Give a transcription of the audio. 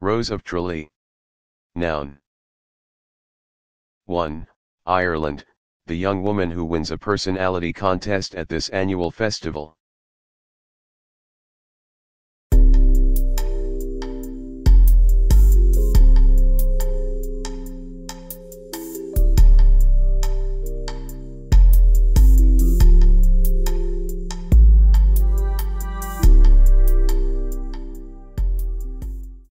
Rose of Tralee. Noun. 1. Ireland, the young woman who wins a personality contest at this annual festival.